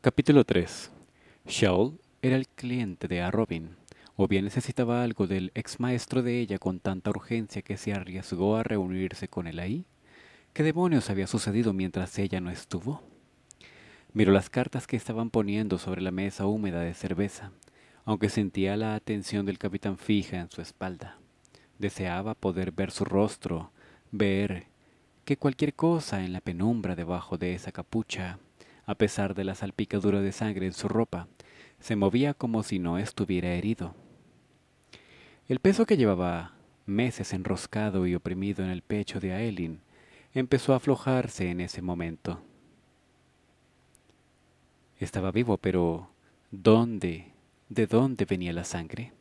Capítulo 3 Shaul era el cliente de A. Robin, o bien necesitaba algo del ex maestro de ella con tanta urgencia que se arriesgó a reunirse con él ahí. ¿Qué demonios había sucedido mientras ella no estuvo? Miró las cartas que estaban poniendo sobre la mesa húmeda de cerveza, aunque sentía la atención del capitán fija en su espalda. Deseaba poder ver su rostro, ver que cualquier cosa en la penumbra debajo de esa capucha, a pesar de la salpicadura de sangre en su ropa, se movía como si no estuviera herido. El peso que llevaba meses enroscado y oprimido en el pecho de Aelin empezó a aflojarse en ese momento. Estaba vivo, pero ¿dónde? ¿De dónde venía la sangre?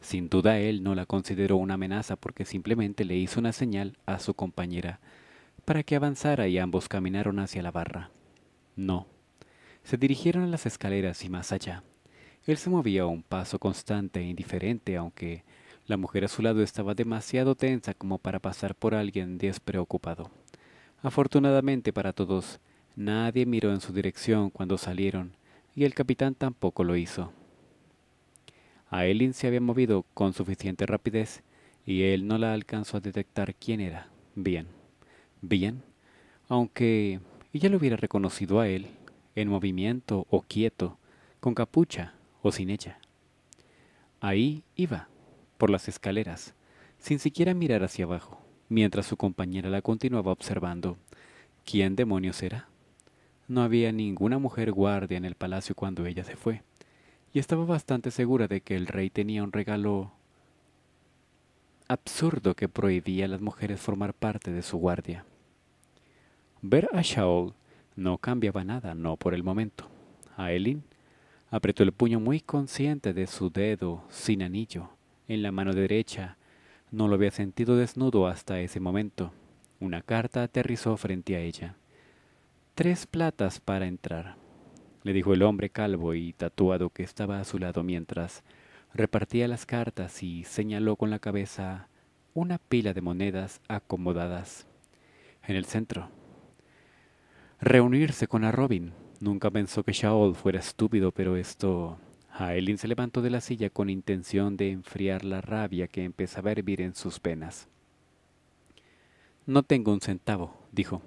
Sin duda él no la consideró una amenaza porque simplemente le hizo una señal a su compañera para que avanzara y ambos caminaron hacia la barra. No. Se dirigieron a las escaleras y más allá. Él se movía a un paso constante e indiferente, aunque la mujer a su lado estaba demasiado tensa como para pasar por alguien despreocupado. Afortunadamente para todos, nadie miró en su dirección cuando salieron, y el capitán tampoco lo hizo. Aelin se había movido con suficiente rapidez y él no la alcanzó a detectar quién era. Bien, bien, aunque ella lo hubiera reconocido a él, en movimiento o quieto, con capucha o sin ella. Ahí iba, por las escaleras, sin siquiera mirar hacia abajo, mientras su compañera la continuaba observando. ¿Quién demonios era? No había ninguna mujer guardia en el palacio cuando ella se fue y estaba bastante segura de que el rey tenía un regalo absurdo que prohibía a las mujeres formar parte de su guardia. Ver a Shaol no cambiaba nada, no por el momento. Aelin apretó el puño muy consciente de su dedo sin anillo en la mano derecha. No lo había sentido desnudo hasta ese momento. Una carta aterrizó frente a ella. Tres platas para entrar le dijo el hombre calvo y tatuado que estaba a su lado mientras repartía las cartas y señaló con la cabeza una pila de monedas acomodadas en el centro. Reunirse con a Robin. Nunca pensó que Shaol fuera estúpido, pero esto... Aelin se levantó de la silla con intención de enfriar la rabia que empezaba a hervir en sus venas. No tengo un centavo, dijo.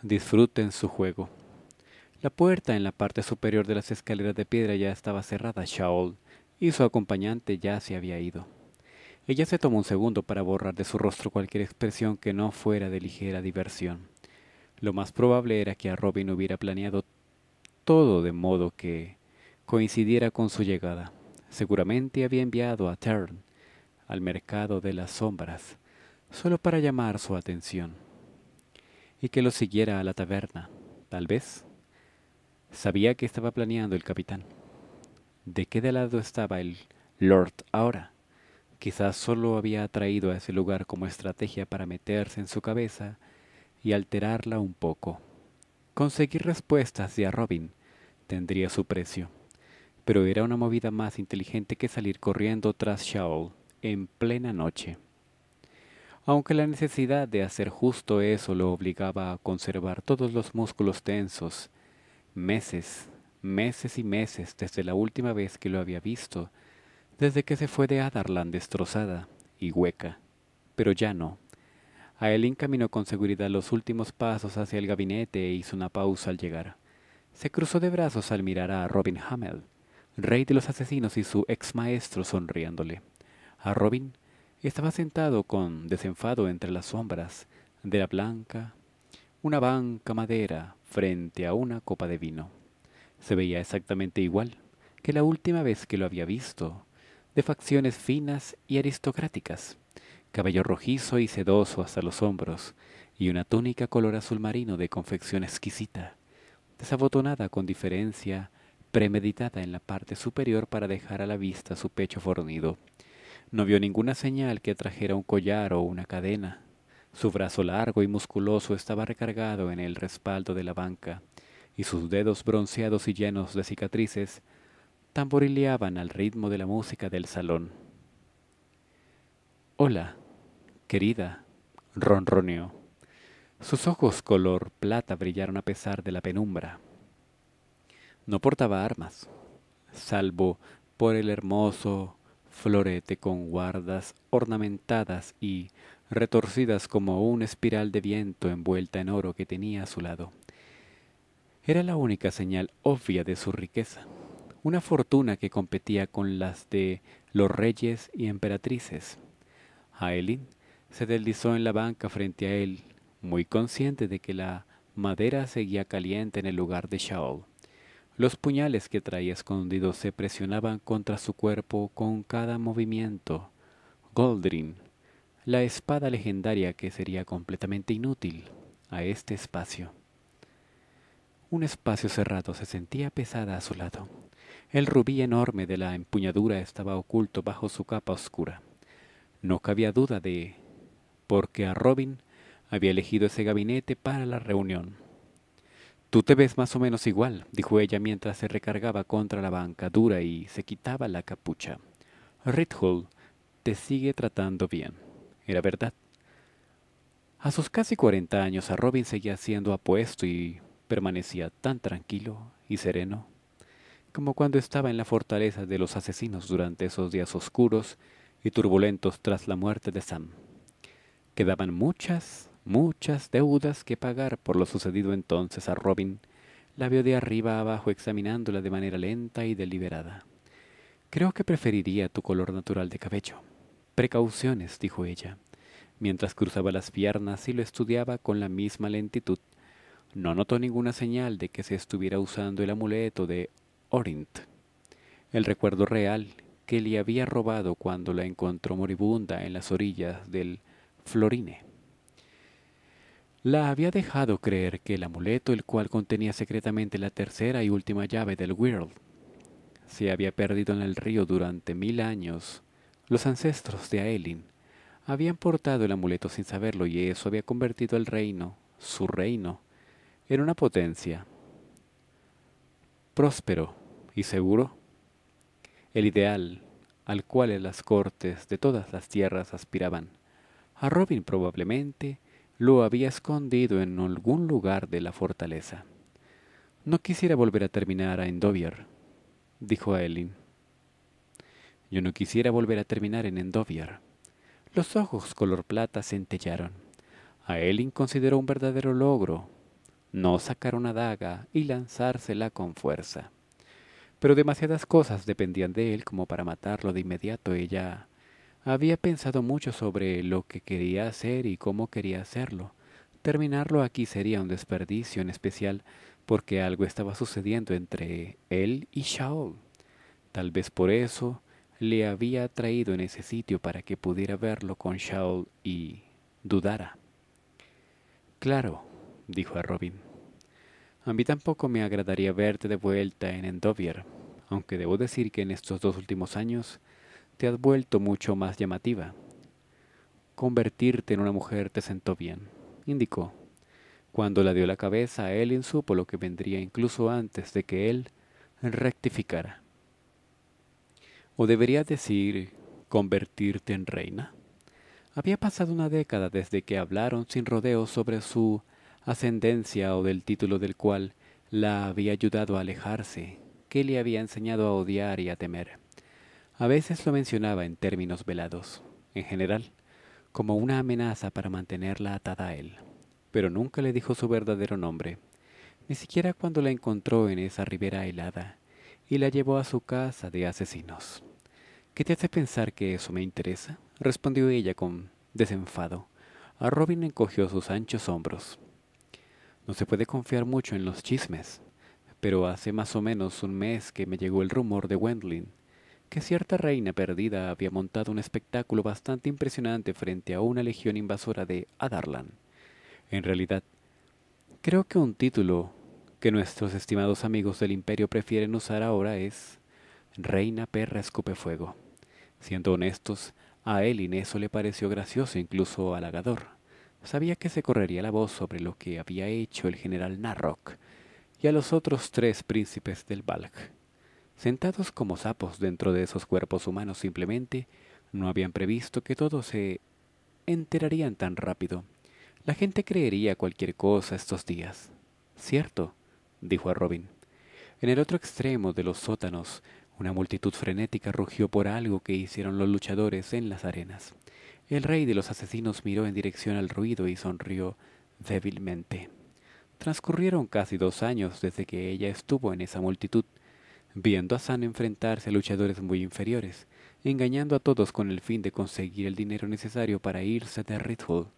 Disfruten su juego. La puerta en la parte superior de las escaleras de piedra ya estaba cerrada. Shaol y su acompañante ya se había ido. Ella se tomó un segundo para borrar de su rostro cualquier expresión que no fuera de ligera diversión. Lo más probable era que a Robin hubiera planeado todo de modo que coincidiera con su llegada. Seguramente había enviado a Tern al mercado de las sombras, solo para llamar su atención, y que lo siguiera a la taberna, tal vez Sabía que estaba planeando el capitán. ¿De qué de lado estaba el Lord ahora? Quizás solo había atraído a ese lugar como estrategia para meterse en su cabeza y alterarla un poco. Conseguir respuestas de a Robin tendría su precio, pero era una movida más inteligente que salir corriendo tras Shaol en plena noche. Aunque la necesidad de hacer justo eso lo obligaba a conservar todos los músculos tensos meses, meses y meses desde la última vez que lo había visto, desde que se fue de Adarlan destrozada y hueca. Pero ya no. Aelin caminó con seguridad los últimos pasos hacia el gabinete e hizo una pausa al llegar. Se cruzó de brazos al mirar a Robin Hamel, rey de los asesinos y su ex maestro sonriéndole. A Robin estaba sentado con desenfado entre las sombras de la blanca, una banca madera frente a una copa de vino. Se veía exactamente igual que la última vez que lo había visto, de facciones finas y aristocráticas, cabello rojizo y sedoso hasta los hombros, y una túnica color azul marino de confección exquisita, desabotonada con diferencia, premeditada en la parte superior para dejar a la vista su pecho fornido. No vio ninguna señal que trajera un collar o una cadena, su brazo largo y musculoso estaba recargado en el respaldo de la banca, y sus dedos bronceados y llenos de cicatrices tamborileaban al ritmo de la música del salón. Hola, querida, ronroneó. Sus ojos color plata brillaron a pesar de la penumbra. No portaba armas, salvo por el hermoso florete con guardas ornamentadas y retorcidas como una espiral de viento envuelta en oro que tenía a su lado. Era la única señal obvia de su riqueza, una fortuna que competía con las de los reyes y emperatrices. Aelin se deslizó en la banca frente a él, muy consciente de que la madera seguía caliente en el lugar de Shaol. Los puñales que traía escondidos se presionaban contra su cuerpo con cada movimiento. Goldrin, la espada legendaria que sería completamente inútil a este espacio. Un espacio cerrado se sentía pesada a su lado. El rubí enorme de la empuñadura estaba oculto bajo su capa oscura. No cabía duda de porque a Robin había elegido ese gabinete para la reunión. Tú te ves más o menos igual, dijo ella mientras se recargaba contra la banca dura y se quitaba la capucha. Rithull te sigue tratando bien. Era verdad. A sus casi cuarenta años a Robin seguía siendo apuesto y permanecía tan tranquilo y sereno como cuando estaba en la fortaleza de los asesinos durante esos días oscuros y turbulentos tras la muerte de Sam. Quedaban muchas, muchas deudas que pagar por lo sucedido entonces a Robin. La vio de arriba abajo examinándola de manera lenta y deliberada. Creo que preferiría tu color natural de cabello. Precauciones, dijo ella, mientras cruzaba las piernas y lo estudiaba con la misma lentitud. No notó ninguna señal de que se estuviera usando el amuleto de Orint, el recuerdo real que le había robado cuando la encontró moribunda en las orillas del Florine la había dejado creer que el amuleto, el cual contenía secretamente la tercera y última llave del World, se había perdido en el río durante mil años. Los ancestros de Aelin habían portado el amuleto sin saberlo y eso había convertido el reino, su reino, en una potencia próspero y seguro, el ideal al cual las cortes de todas las tierras aspiraban. A Robin probablemente lo había escondido en algún lugar de la fortaleza. No quisiera volver a terminar a Endovier, dijo a Elin. Yo no quisiera volver a terminar en Endovier. Los ojos color plata centellaron. A Elin consideró un verdadero logro no sacar una daga y lanzársela con fuerza. Pero demasiadas cosas dependían de él como para matarlo de inmediato. Ella había pensado mucho sobre lo que quería hacer y cómo quería hacerlo. Terminarlo aquí sería un desperdicio, en especial porque algo estaba sucediendo entre él y Shaol. Tal vez por eso le había traído en ese sitio para que pudiera verlo con Shaol y dudara. Claro, dijo a Robin. A mí tampoco me agradaría verte de vuelta en Endovier, aunque debo decir que en estos dos últimos años te has vuelto mucho más llamativa. Convertirte en una mujer te sentó bien, indicó. Cuando la dio la cabeza, él supo lo que vendría incluso antes de que él rectificara. O debería decir, convertirte en reina. Había pasado una década desde que hablaron sin rodeos sobre su ascendencia o del título del cual la había ayudado a alejarse, que le había enseñado a odiar y a temer. A veces lo mencionaba en términos velados, en general, como una amenaza para mantenerla atada a él, pero nunca le dijo su verdadero nombre, ni siquiera cuando la encontró en esa ribera helada y la llevó a su casa de asesinos. ¿Qué te hace pensar que eso me interesa? respondió ella con desenfado. A Robin encogió sus anchos hombros. No se puede confiar mucho en los chismes, pero hace más o menos un mes que me llegó el rumor de Wendlin que cierta reina perdida había montado un espectáculo bastante impresionante frente a una legión invasora de Adarlan. En realidad, creo que un título que nuestros estimados amigos del imperio prefieren usar ahora es Reina Perra Escupefuego. Siendo honestos, a Elin eso le pareció gracioso, incluso halagador. Sabía que se correría la voz sobre lo que había hecho el general Narrock y a los otros tres príncipes del Balk. Sentados como sapos dentro de esos cuerpos humanos simplemente, no habían previsto que todos se enterarían tan rápido. La gente creería cualquier cosa estos días. Cierto, dijo a Robin. En el otro extremo de los sótanos, una multitud frenética rugió por algo que hicieron los luchadores en las arenas. El rey de los asesinos miró en dirección al ruido y sonrió débilmente. Transcurrieron casi dos años desde que ella estuvo en esa multitud, viendo a San enfrentarse a luchadores muy inferiores, engañando a todos con el fin de conseguir el dinero necesario para irse de Ridhall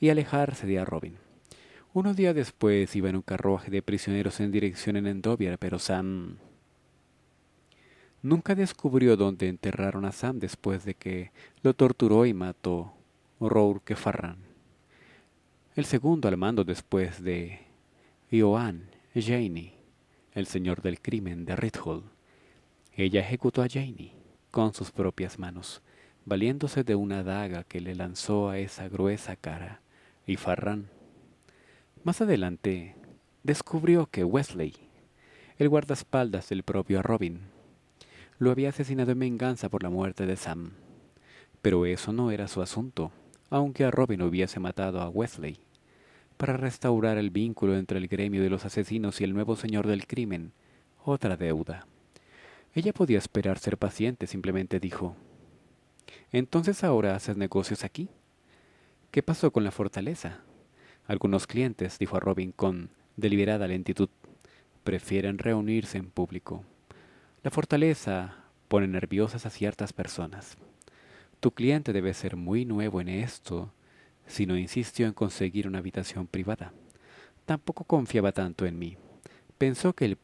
y alejarse de a Robin. Unos días después iba en un carruaje de prisioneros en dirección en Endovier, pero Sam nunca descubrió dónde enterraron a Sam después de que lo torturó y mató Rourke Farran. El segundo al mando después de Joan Janey, el señor del crimen de Ridhall. Ella ejecutó a Janey con sus propias manos, valiéndose de una daga que le lanzó a esa gruesa cara, y Farran. Más adelante, descubrió que Wesley, el guardaespaldas del propio Robin, lo había asesinado en venganza por la muerte de Sam. Pero eso no era su asunto, aunque a Robin hubiese matado a Wesley para restaurar el vínculo entre el gremio de los asesinos y el nuevo señor del crimen, otra deuda. Ella podía esperar ser paciente, simplemente dijo. Entonces ahora haces negocios aquí. ¿Qué pasó con la fortaleza? Algunos clientes, dijo a Robin con deliberada lentitud, prefieren reunirse en público. La fortaleza pone nerviosas a ciertas personas. Tu cliente debe ser muy nuevo en esto no insistió en conseguir una habitación privada. Tampoco confiaba tanto en mí. Pensó que el,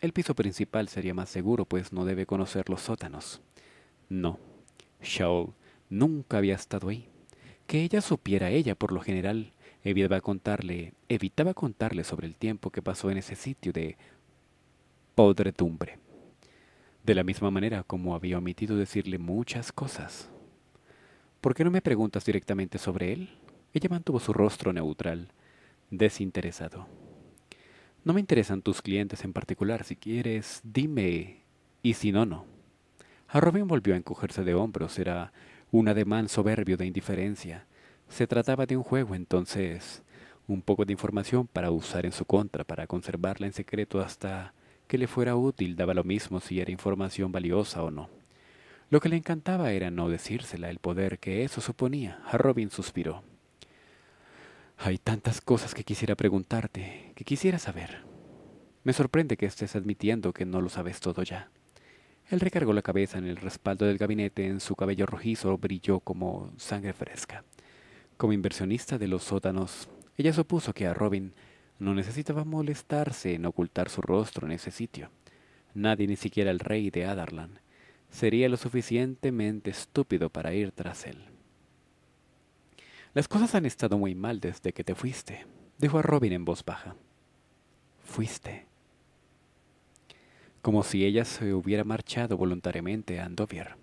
el piso principal sería más seguro, pues no debe conocer los sótanos. No, Shaul nunca había estado ahí. Que ella supiera ella, por lo general, evitaba contarle, evitaba contarle sobre el tiempo que pasó en ese sitio de podredumbre. De la misma manera como había omitido decirle muchas cosas. ¿Por qué no me preguntas directamente sobre él? Ella mantuvo su rostro neutral, desinteresado. No me interesan tus clientes en particular. Si quieres, dime. Y si no, no. A Robin volvió a encogerse de hombros. Era un ademán soberbio de indiferencia. Se trataba de un juego, entonces un poco de información para usar en su contra, para conservarla en secreto hasta que le fuera útil, daba lo mismo si era información valiosa o no. Lo que le encantaba era no decírsela el poder que eso suponía. A Robin suspiró. Hay tantas cosas que quisiera preguntarte, que quisiera saber. Me sorprende que estés admitiendo que no lo sabes todo ya. Él recargó la cabeza en el respaldo del gabinete, en su cabello rojizo brilló como sangre fresca. Como inversionista de los sótanos, ella supuso que a Robin no necesitaba molestarse en ocultar su rostro en ese sitio. Nadie, ni siquiera el rey de Adarlan, sería lo suficientemente estúpido para ir tras él. Las cosas han estado muy mal desde que te fuiste, dijo a Robin en voz baja. Fuiste. Como si ella se hubiera marchado voluntariamente a Andover,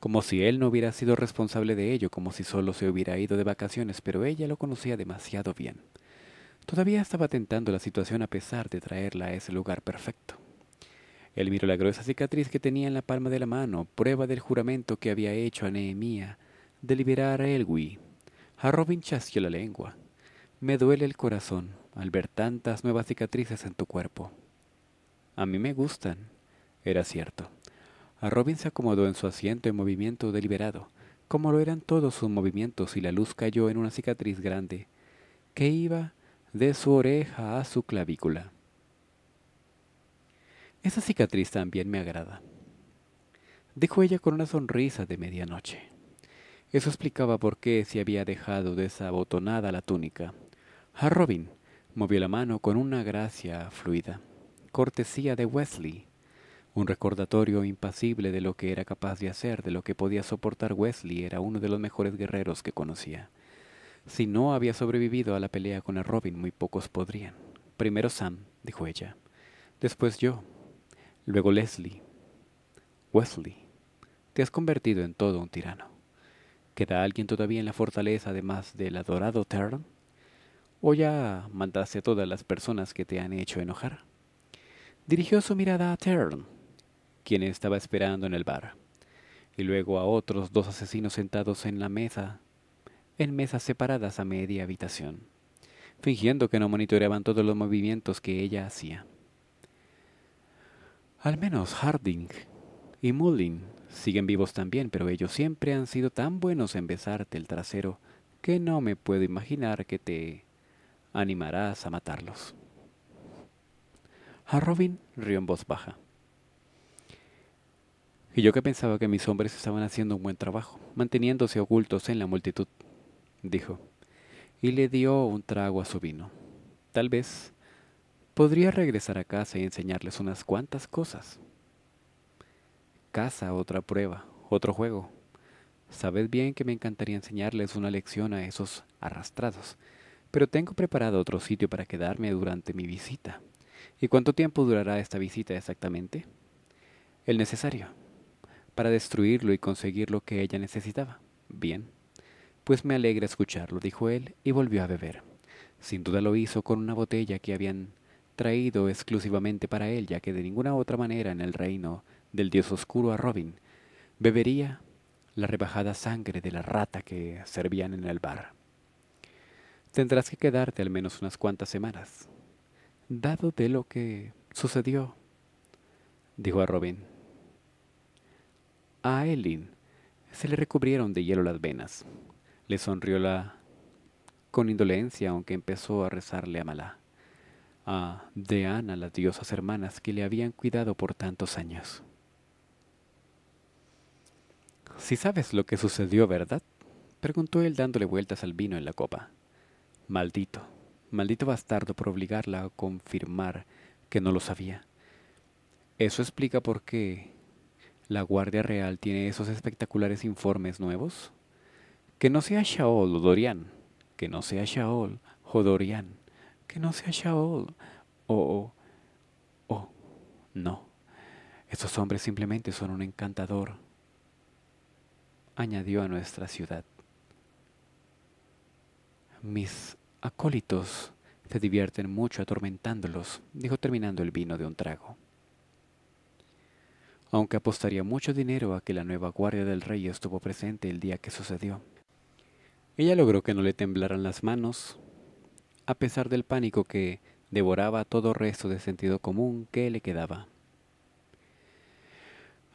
como si él no hubiera sido responsable de ello, como si solo se hubiera ido de vacaciones, pero ella lo conocía demasiado bien. Todavía estaba tentando la situación a pesar de traerla a ese lugar perfecto. Él miró la gruesa cicatriz que tenía en la palma de la mano, prueba del juramento que había hecho a Nehemía de liberar a Elwi. A Robin chasqueó la lengua. Me duele el corazón al ver tantas nuevas cicatrices en tu cuerpo. A mí me gustan. Era cierto. A Robin se acomodó en su asiento en movimiento deliberado, como lo eran todos sus movimientos, y la luz cayó en una cicatriz grande, que iba de su oreja a su clavícula. Esa cicatriz también me agrada, dijo ella con una sonrisa de medianoche. Eso explicaba por qué se había dejado desabotonada la túnica. A Robin movió la mano con una gracia fluida, cortesía de Wesley, un recordatorio impasible de lo que era capaz de hacer, de lo que podía soportar Wesley, era uno de los mejores guerreros que conocía. Si no había sobrevivido a la pelea con el Robin, muy pocos podrían. Primero Sam, dijo ella. Después yo, Luego Leslie. Wesley, te has convertido en todo un tirano. ¿Queda alguien todavía en la fortaleza además del adorado Terran? ¿O ya mandaste a todas las personas que te han hecho enojar? Dirigió su mirada a Terran, quien estaba esperando en el bar, y luego a otros dos asesinos sentados en la mesa, en mesas separadas a media habitación, fingiendo que no monitoreaban todos los movimientos que ella hacía. Al menos Harding y Mullin siguen vivos también, pero ellos siempre han sido tan buenos en besarte el trasero que no me puedo imaginar que te animarás a matarlos. A Robin rió en voz baja. Y yo que pensaba que mis hombres estaban haciendo un buen trabajo, manteniéndose ocultos en la multitud, dijo, y le dio un trago a su vino. Tal vez podría regresar a casa y enseñarles unas cuantas cosas. Casa, otra prueba, otro juego. Sabed bien que me encantaría enseñarles una lección a esos arrastrados, pero tengo preparado otro sitio para quedarme durante mi visita. ¿Y cuánto tiempo durará esta visita exactamente? El necesario para destruirlo y conseguir lo que ella necesitaba. Bien, pues me alegra escucharlo, dijo él, y volvió a beber. Sin duda lo hizo con una botella que habían traído exclusivamente para él, ya que de ninguna otra manera en el reino del dios oscuro a Robin bebería la rebajada sangre de la rata que servían en el bar. Tendrás que quedarte al menos unas cuantas semanas, dado de lo que sucedió, dijo a Robin. A Eileen se le recubrieron de hielo las venas. Le sonrió la con indolencia, aunque empezó a rezarle a Malá, a Deana, las diosas hermanas que le habían cuidado por tantos años. Si sabes lo que sucedió, ¿verdad? preguntó él dándole vueltas al vino en la copa. Maldito, maldito bastardo por obligarla a confirmar que no lo sabía. Eso explica por qué la Guardia Real tiene esos espectaculares informes nuevos? Que no sea Shaol o Dorian, que no sea Shaol o Dorian, que no sea Shaol o... o... o... no. Esos hombres simplemente son un encantador, añadió a nuestra ciudad. Mis acólitos se divierten mucho atormentándolos, dijo terminando el vino de un trago aunque apostaría mucho dinero a que la nueva guardia del rey estuvo presente el día que sucedió. Ella logró que no le temblaran las manos, a pesar del pánico que devoraba todo resto de sentido común que le quedaba.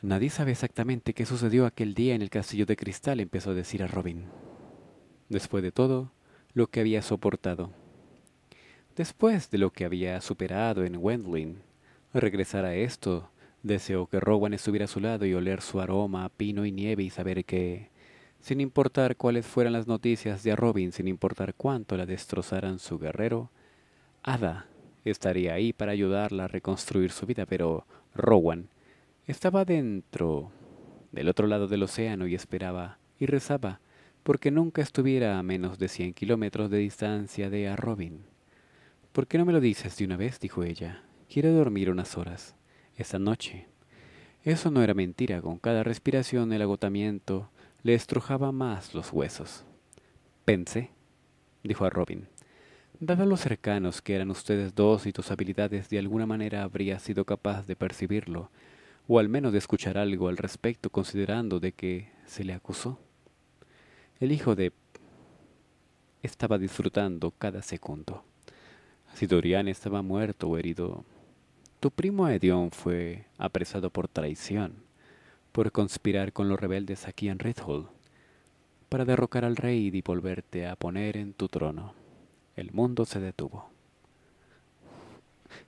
Nadie sabe exactamente qué sucedió aquel día en el castillo de cristal, empezó a decir a Robin. Después de todo, lo que había soportado. Después de lo que había superado en Wendling, regresar a esto Deseó que Rowan estuviera a su lado y oler su aroma a pino y nieve y saber que, sin importar cuáles fueran las noticias de a Robin, sin importar cuánto la destrozaran su guerrero, Ada estaría ahí para ayudarla a reconstruir su vida, pero Rowan estaba dentro, del otro lado del océano y esperaba y rezaba porque nunca estuviera a menos de cien kilómetros de distancia de a Robin. ¿Por qué no me lo dices de una vez? dijo ella. Quiero dormir unas horas esa noche. Eso no era mentira, con cada respiración el agotamiento le estrujaba más los huesos. Pensé, dijo a Robin, dado los cercanos que eran ustedes dos y tus habilidades de alguna manera habría sido capaz de percibirlo, o al menos de escuchar algo al respecto considerando de que se le acusó. El hijo de estaba disfrutando cada segundo. Si Dorian estaba muerto o herido, tu primo Edion fue apresado por traición, por conspirar con los rebeldes aquí en Redhall, para derrocar al rey y volverte a poner en tu trono. El mundo se detuvo.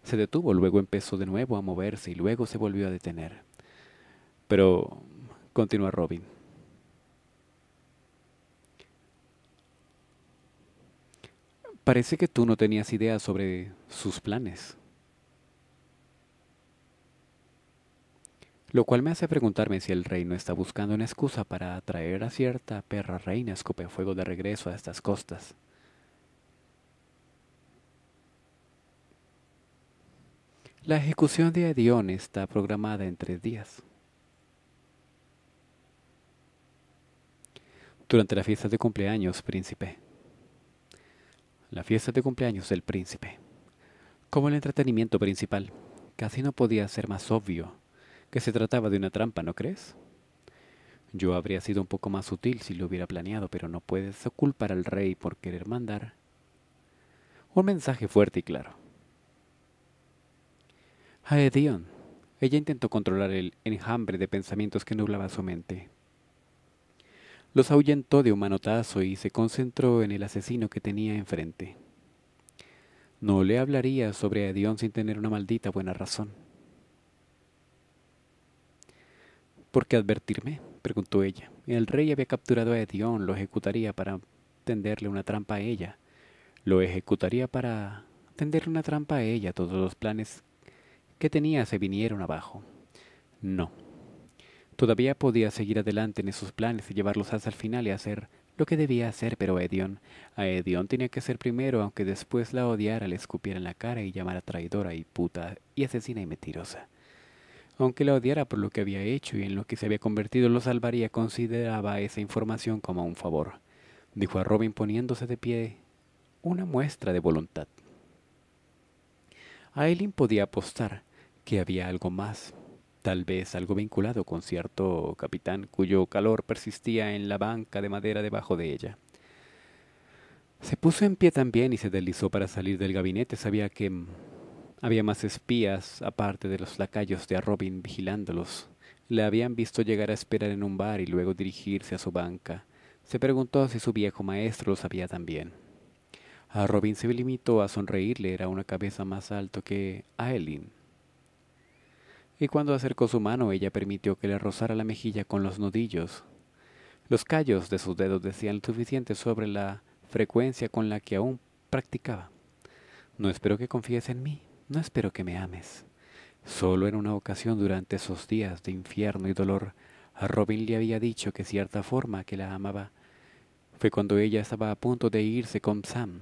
Se detuvo, luego empezó de nuevo a moverse y luego se volvió a detener. Pero, continúa Robin, parece que tú no tenías idea sobre sus planes. Lo cual me hace preguntarme si el rey no está buscando una excusa para atraer a cierta perra reina fuego de regreso a estas costas. La ejecución de Edión está programada en tres días. Durante la fiesta de cumpleaños, príncipe. La fiesta de cumpleaños del príncipe. Como el entretenimiento principal, casi no podía ser más obvio que se trataba de una trampa, ¿no crees? Yo habría sido un poco más sutil si lo hubiera planeado, pero no puedes culpar al rey por querer mandar un mensaje fuerte y claro. A Edion, Ella intentó controlar el enjambre de pensamientos que nublaba su mente. Los ahuyentó de un manotazo y se concentró en el asesino que tenía enfrente. No le hablaría sobre Edión sin tener una maldita buena razón. ¿Por qué advertirme? preguntó ella. El rey había capturado a Edión, lo ejecutaría para tenderle una trampa a ella. Lo ejecutaría para tenderle una trampa a ella. Todos los planes que tenía se vinieron abajo. No, Todavía podía seguir adelante en esos planes y llevarlos hasta el final y hacer lo que debía hacer, pero Edion, a Edion tenía que ser primero, aunque después la odiara, le escupiera en la cara y llamara traidora y puta y asesina y mentirosa. Aunque la odiara por lo que había hecho y en lo que se había convertido, lo salvaría, consideraba esa información como un favor. Dijo a Robin poniéndose de pie una muestra de voluntad. Aileen podía apostar que había algo más, tal vez algo vinculado con cierto capitán cuyo calor persistía en la banca de madera debajo de ella. Se puso en pie también y se deslizó para salir del gabinete. Sabía que había más espías, aparte de los lacayos de Robin vigilándolos. Le habían visto llegar a esperar en un bar y luego dirigirse a su banca. Se preguntó si su viejo maestro lo sabía también. A Robin se limitó a sonreírle, era una cabeza más alto que a Eileen y cuando acercó su mano ella permitió que le rozara la mejilla con los nudillos. Los callos de sus dedos decían lo suficiente sobre la frecuencia con la que aún practicaba. No espero que confíes en mí, no espero que me ames. Solo en una ocasión durante esos días de infierno y dolor, a Robin le había dicho que cierta forma que la amaba fue cuando ella estaba a punto de irse con Sam.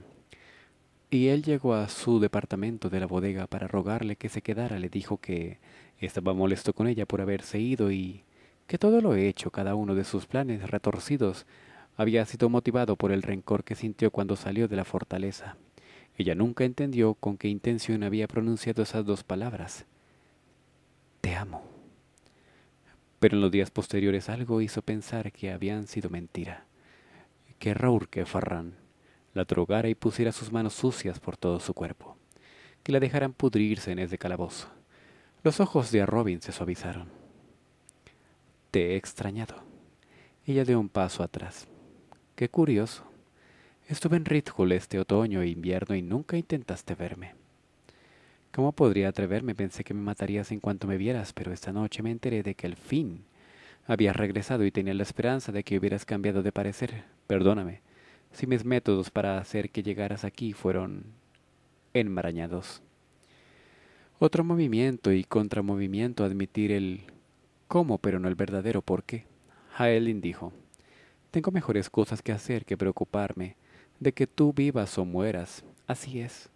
Y él llegó a su departamento de la bodega para rogarle que se quedara. Le dijo que estaba molesto con ella por haberse ido y que todo lo hecho, cada uno de sus planes retorcidos, había sido motivado por el rencor que sintió cuando salió de la fortaleza. Ella nunca entendió con qué intención había pronunciado esas dos palabras. Te amo. Pero en los días posteriores algo hizo pensar que habían sido mentira. Que que Farran la drogara y pusiera sus manos sucias por todo su cuerpo. Que la dejaran pudrirse en ese calabozo. Los ojos de Robin se suavizaron. Te he extrañado. Ella dio un paso atrás. Qué curioso. Estuve en Ridgul este otoño e invierno y nunca intentaste verme. ¿Cómo podría atreverme? Pensé que me matarías en cuanto me vieras, pero esta noche me enteré de que al fin habías regresado y tenía la esperanza de que hubieras cambiado de parecer. Perdóname si mis métodos para hacer que llegaras aquí fueron enmarañados. Otro movimiento y contramovimiento admitir el cómo pero no el verdadero por qué. Haelin dijo, Tengo mejores cosas que hacer que preocuparme de que tú vivas o mueras. Así es.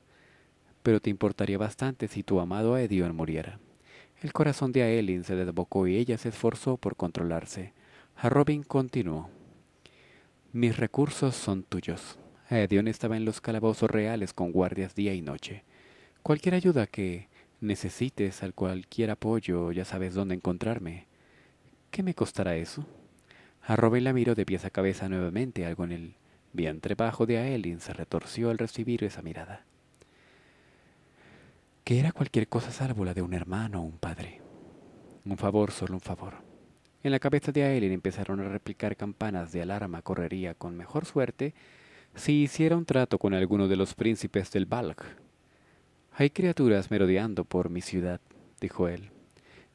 Pero te importaría bastante si tu amado Edion muriera. El corazón de Aelin se desbocó y ella se esforzó por controlarse. A Robin continuó. Mis recursos son tuyos. Edion estaba en los calabozos reales con guardias día y noche. Cualquier ayuda que necesites al cualquier apoyo, ya sabes dónde encontrarme. ¿Qué me costará eso? A Robin la miró de pies a cabeza nuevamente, algo en el vientre bajo de Aelin se retorció al recibir esa mirada. Que era cualquier cosa salvo la de un hermano o un padre. Un favor, solo un favor. En la cabeza de Aelin empezaron a replicar campanas de alarma. Correría con mejor suerte si hiciera un trato con alguno de los príncipes del Balk hay criaturas merodeando por mi ciudad, dijo él.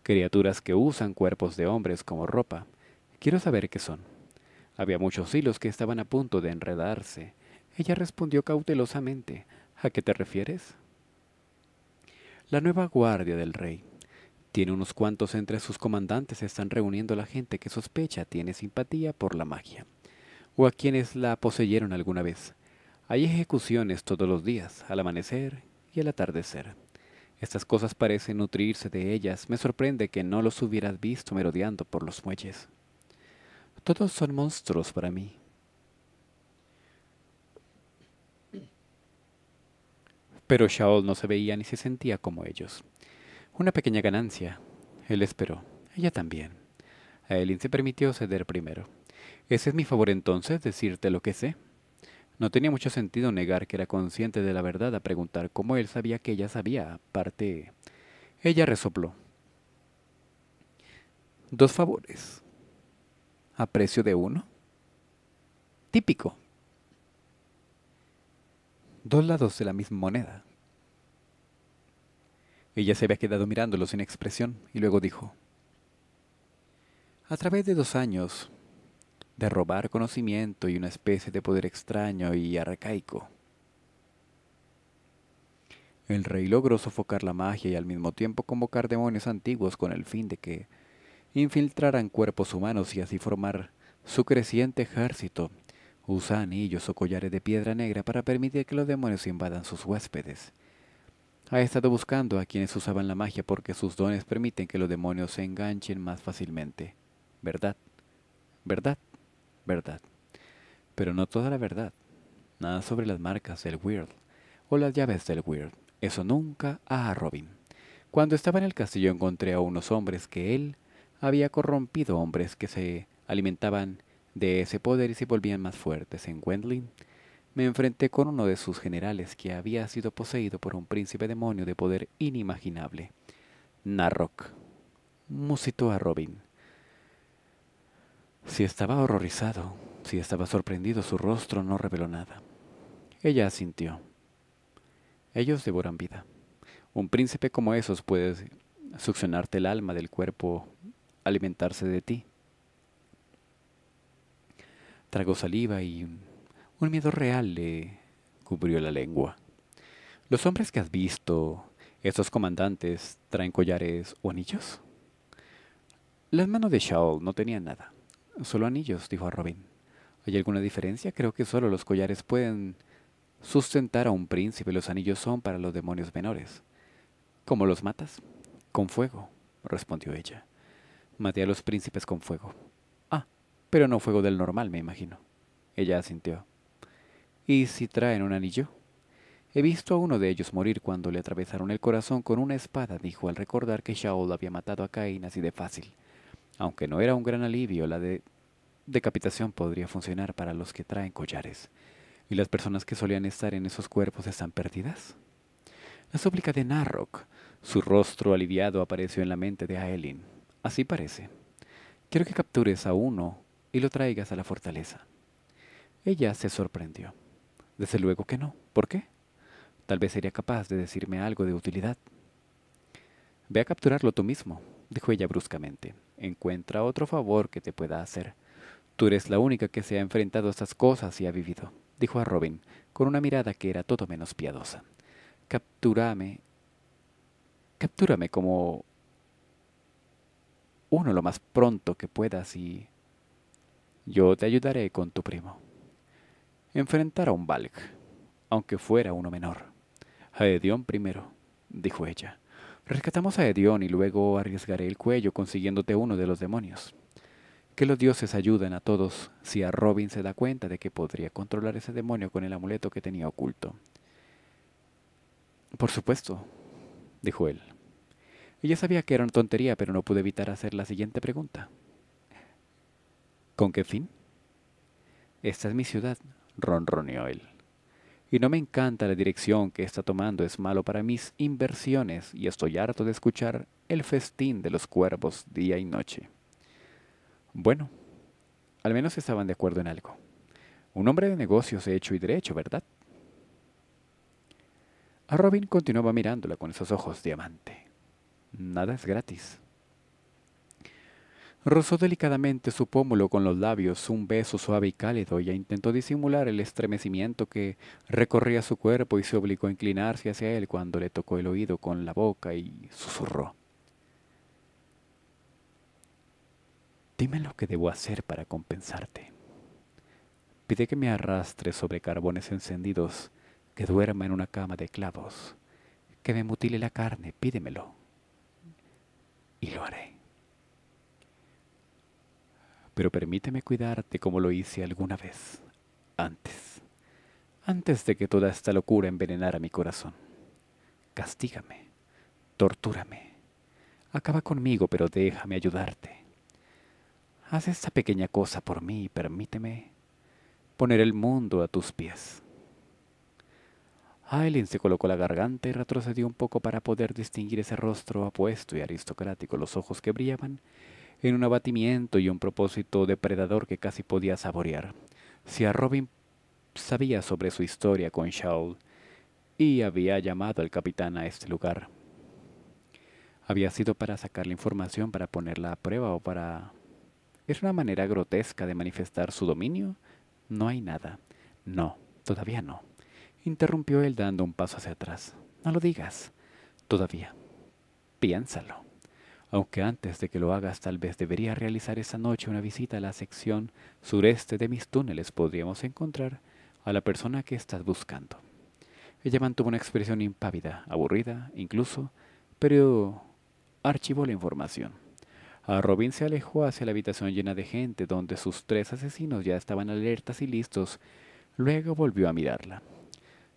Criaturas que usan cuerpos de hombres como ropa. Quiero saber qué son. Había muchos hilos que estaban a punto de enredarse. Ella respondió cautelosamente. ¿A qué te refieres? La nueva guardia del rey. Tiene unos cuantos entre sus comandantes están reuniendo a la gente que sospecha tiene simpatía por la magia, o a quienes la poseyeron alguna vez. Hay ejecuciones todos los días, al amanecer y el atardecer. Estas cosas parecen nutrirse de ellas. Me sorprende que no los hubieras visto merodeando por los muelles. Todos son monstruos para mí. Pero Shaol no se veía ni se sentía como ellos. Una pequeña ganancia. Él esperó. Ella también. A Elin se permitió ceder primero. ¿Ese es mi favor entonces, decirte lo que sé? No tenía mucho sentido negar que era consciente de la verdad a preguntar cómo él sabía que ella sabía. Aparte, ella resopló. Dos favores. ¿A precio de uno? Típico. Dos lados de la misma moneda. Ella se había quedado mirándolo sin expresión y luego dijo, A través de dos años de robar conocimiento y una especie de poder extraño y arcaico, el rey logró sofocar la magia y al mismo tiempo convocar demonios antiguos con el fin de que infiltraran cuerpos humanos y así formar su creciente ejército. Usa anillos o collares de piedra negra para permitir que los demonios invadan sus huéspedes. Ha estado buscando a quienes usaban la magia porque sus dones permiten que los demonios se enganchen más fácilmente. ¿Verdad? ¿Verdad? ¿Verdad? Pero no toda la verdad. Nada sobre las marcas del Weird o las llaves del Weird. Eso nunca a Robin. Cuando estaba en el castillo encontré a unos hombres que él había corrompido, hombres que se alimentaban de ese poder y se volvían más fuertes. En Wendling me enfrenté con uno de sus generales que había sido poseído por un príncipe demonio de poder inimaginable. Narrock musitó a Robin. Si estaba horrorizado, si estaba sorprendido, su rostro no reveló nada. Ella asintió. Ellos devoran vida. Un príncipe como esos puede succionarte el alma del cuerpo, alimentarse de ti. Tragó saliva y un, miedo real le cubrió la lengua. Los hombres que has visto, esos comandantes, traen collares o anillos. Las manos de Shaol no tenían nada, solo anillos, dijo a Robin. ¿Hay alguna diferencia? Creo que solo los collares pueden sustentar a un príncipe. Los anillos son para los demonios menores. ¿Cómo los matas? Con fuego, respondió ella. Maté a los príncipes con fuego. Ah, pero no fuego del normal, me imagino. Ella asintió. ¿Y si traen un anillo? He visto a uno de ellos morir cuando le atravesaron el corazón con una espada, dijo al recordar que Shaol había matado a Caín así de fácil. Aunque no era un gran alivio, la de decapitación podría funcionar para los que traen collares. ¿Y las personas que solían estar en esos cuerpos están perdidas? La súplica de Narrock. Su rostro aliviado apareció en la mente de Aelin. Así parece. Quiero que captures a uno y lo traigas a la fortaleza. Ella se sorprendió. Desde luego que no. ¿Por qué? Tal vez sería capaz de decirme algo de utilidad. Ve a capturarlo tú mismo, dijo ella bruscamente. Encuentra otro favor que te pueda hacer. Tú eres la única que se ha enfrentado a estas cosas y ha vivido dijo a Robin, con una mirada que era todo menos piadosa. Captúrame. Captúrame como uno lo más pronto que puedas y yo te ayudaré con tu primo. Enfrentar a un Valk, aunque fuera uno menor. A Edión primero, dijo ella. Rescatamos a Edión y luego arriesgaré el cuello consiguiéndote uno de los demonios. Que los dioses ayuden a todos si a Robin se da cuenta de que podría controlar ese demonio con el amuleto que tenía oculto. Por supuesto, dijo él. Ella sabía que era una tontería, pero no pude evitar hacer la siguiente pregunta. ¿Con qué fin? Esta es mi ciudad, ronroneó él. Y no me encanta la dirección que está tomando, es malo para mis inversiones y estoy harto de escuchar el festín de los cuervos día y noche. Bueno, al menos estaban de acuerdo en algo. Un hombre de negocios hecho y derecho, ¿verdad? A Robin continuaba mirándola con esos ojos diamante. Nada es gratis. Rozó delicadamente su pómulo con los labios, un beso suave y cálido, e intentó disimular el estremecimiento que recorría su cuerpo y se obligó a inclinarse hacia él cuando le tocó el oído con la boca y susurró. Dime lo que debo hacer para compensarte. Pide que me arrastre sobre carbones encendidos, que duerma en una cama de clavos, que me mutile la carne, pídemelo. Y lo haré. Pero permíteme cuidarte como lo hice alguna vez, antes, antes de que toda esta locura envenenara mi corazón. Castígame, tortúrame, acaba conmigo, pero déjame ayudarte. Haz esta pequeña cosa por mí y permíteme poner el mundo a tus pies. Aileen se colocó la garganta y retrocedió un poco para poder distinguir ese rostro apuesto y aristocrático, los ojos que brillaban en un abatimiento y un propósito depredador que casi podía saborear. Si a Robin sabía sobre su historia con Shaul y había llamado al capitán a este lugar, había sido para sacar la información, para ponerla a prueba o para... ¿Es una manera grotesca de manifestar su dominio? No hay nada. No, todavía no. Interrumpió él dando un paso hacia atrás. No lo digas. Todavía. Piénsalo. Aunque antes de que lo hagas tal vez debería realizar esa noche una visita a la sección sureste de mis túneles podríamos encontrar a la persona que estás buscando. Ella mantuvo una expresión impávida, aburrida, incluso, pero archivó la información. A Robin se alejó hacia la habitación llena de gente donde sus tres asesinos ya estaban alertas y listos. Luego volvió a mirarla.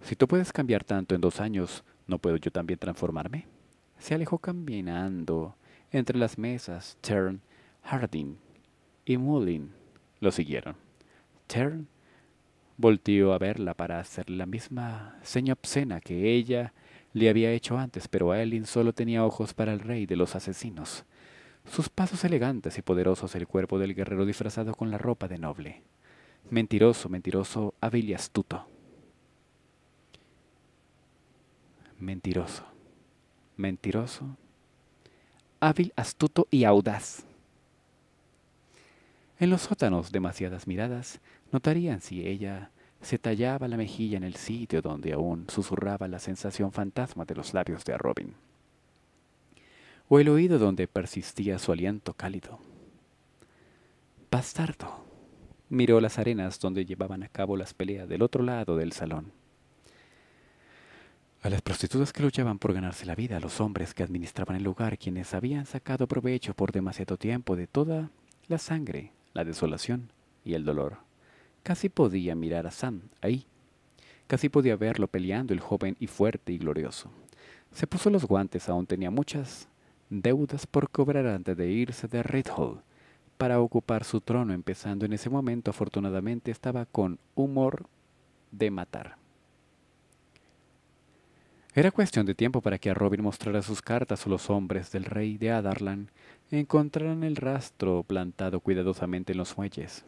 Si tú puedes cambiar tanto en dos años, ¿no puedo yo también transformarme? Se alejó caminando entre las mesas. Tern, Harding y Mullin lo siguieron. Tern volteó a verla para hacer la misma seña obscena que ella le había hecho antes, pero Elin solo tenía ojos para el rey de los asesinos. Sus pasos elegantes y poderosos, el cuerpo del guerrero disfrazado con la ropa de noble. Mentiroso, mentiroso, hábil y astuto. Mentiroso, mentiroso, hábil, astuto y audaz. En los sótanos demasiadas miradas notarían si ella se tallaba la mejilla en el sitio donde aún susurraba la sensación fantasma de los labios de Robin, o el oído donde persistía su aliento cálido. Bastardo. Miró las arenas donde llevaban a cabo las peleas del otro lado del salón. A las prostitutas que luchaban por ganarse la vida, a los hombres que administraban el lugar, quienes habían sacado provecho por demasiado tiempo de toda la sangre, la desolación y el dolor. Casi podía mirar a Sam ahí. Casi podía verlo peleando, el joven y fuerte y glorioso. Se puso los guantes, aún tenía muchas deudas por cobrar antes de irse de Hall para ocupar su trono, empezando en ese momento, afortunadamente estaba con humor de matar. Era cuestión de tiempo para que a Robin mostrara sus cartas o los hombres del rey de Adarlan encontraran el rastro plantado cuidadosamente en los muelles.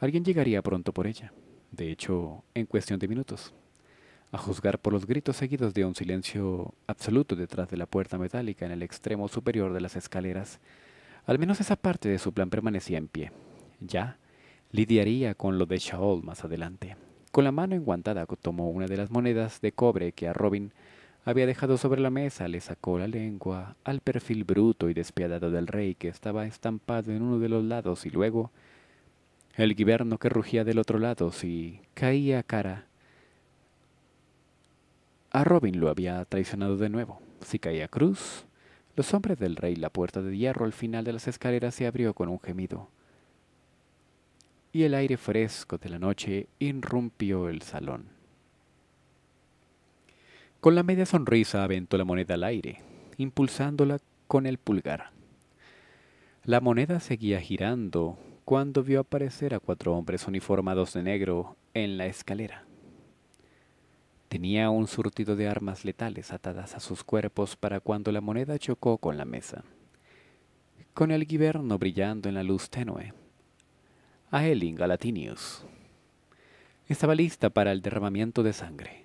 Alguien llegaría pronto por ella, de hecho, en cuestión de minutos. A juzgar por los gritos seguidos de un silencio absoluto detrás de la puerta metálica en el extremo superior de las escaleras, al menos esa parte de su plan permanecía en pie. Ya lidiaría con lo de Shaol más adelante. Con la mano enguantada tomó una de las monedas de cobre que a Robin había dejado sobre la mesa, le sacó la lengua al perfil bruto y despiadado del rey que estaba estampado en uno de los lados y luego el guiberno que rugía del otro lado si caía cara. A Robin lo había traicionado de nuevo. Si caía cruz, los hombres del rey, la puerta de hierro al final de las escaleras se abrió con un gemido. Y el aire fresco de la noche irrumpió el salón. Con la media sonrisa aventó la moneda al aire, impulsándola con el pulgar. La moneda seguía girando cuando vio aparecer a cuatro hombres uniformados de negro en la escalera. Tenía un surtido de armas letales atadas a sus cuerpos para cuando la moneda chocó con la mesa, con el guiberno brillando en la luz tenue. A Elin Galatinius. Estaba lista para el derramamiento de sangre.